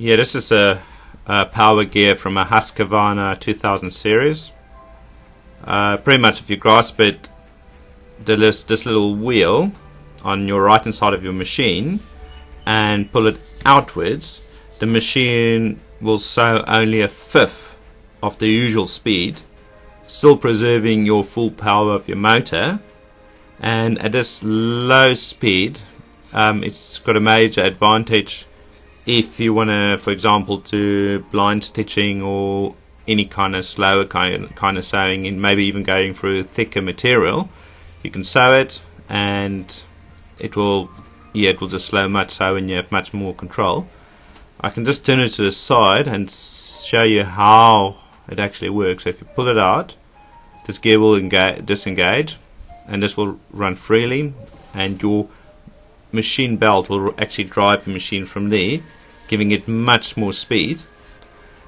Yeah, this is a, a power gear from a Husqvarna 2000 series. Uh, pretty much if you grasp it, this, this little wheel on your right hand side of your machine and pull it outwards, the machine will sew only a fifth of the usual speed, still preserving your full power of your motor. And at this low speed, um, it's got a major advantage if you want to, for example, do blind stitching or any kind of slower kind kind of sewing, and maybe even going through thicker material, you can sew it, and it will, yeah, it will just slow much so, and you have much more control. I can just turn it to the side and show you how it actually works. So if you pull it out, this gear will engage, disengage, and this will run freely, and your machine belt will actually drive the machine from there giving it much more speed.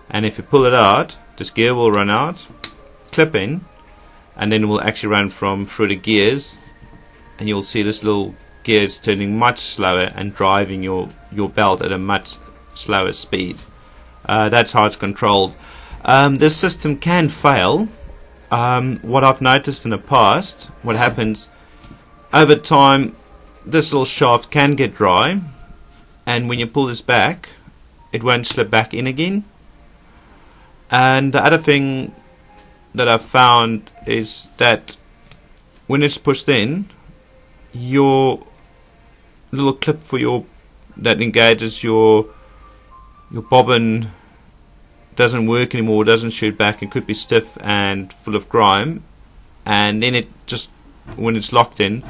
And if you pull it out, this gear will run out, clip in, and then it will actually run from through the gears, and you'll see this little gears turning much slower and driving your your belt at a much slower speed. Uh, that's how it's controlled. Um, this system can fail. Um, what I've noticed in the past, what happens over time, this little shaft can get dry and when you pull this back it won't slip back in again. And the other thing that I've found is that when it's pushed in your little clip for your that engages your your bobbin doesn't work anymore doesn't shoot back. It could be stiff and full of grime. And then it just when it's locked in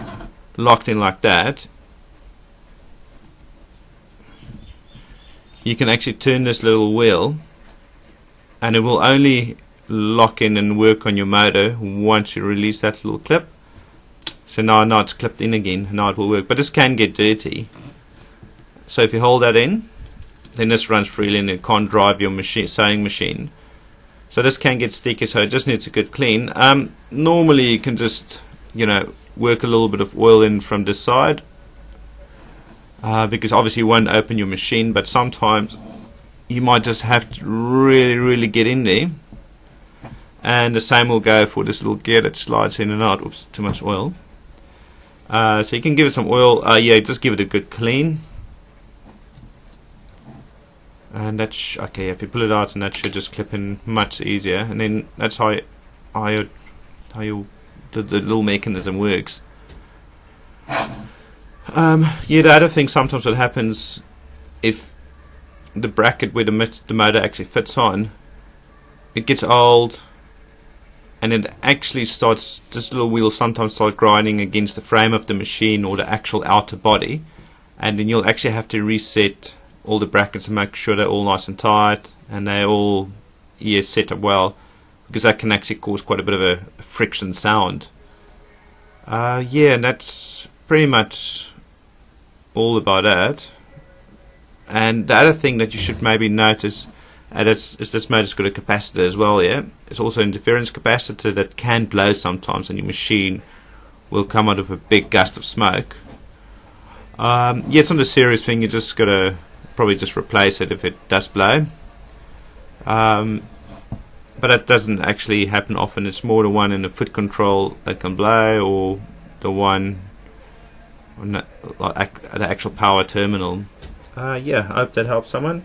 locked in like that you can actually turn this little wheel and it will only lock in and work on your motor once you release that little clip. So now, now it's clipped in again now it will work but this can get dirty. So if you hold that in then this runs freely and it can't drive your machine sewing machine. So this can get sticky so it just needs a good clean. Um, normally you can just you know work a little bit of oil in from this side uh, because obviously you won't open your machine but sometimes you might just have to really really get in there. And the same will go for this little gear that slides in and out. Oops too much oil. Uh, so you can give it some oil. Uh, yeah just give it a good clean. And that's okay if you pull it out and that should just clip in much easier. And then that's how you, how how you the, the little mechanism works um, yeah, the other thing sometimes what happens if the bracket where the, the motor actually fits on, it gets old and it actually starts, this little wheel sometimes start grinding against the frame of the machine or the actual outer body and then you'll actually have to reset all the brackets and make sure they're all nice and tight and they're all yeah, set up well because that can actually cause quite a bit of a friction sound. Uh, yeah, and that's pretty much all about that. And the other thing that you should maybe notice and it's, is this motor's got a capacitor as well, yeah? It's also an interference capacitor that can blow sometimes and your machine will come out of a big gust of smoke. Um, yeah, it's not a serious thing, you just gotta probably just replace it if it does blow. Um, but that doesn't actually happen often, it's more the one in the foot control that can blow or the one the actual power terminal. Uh, yeah, I hope that helps someone.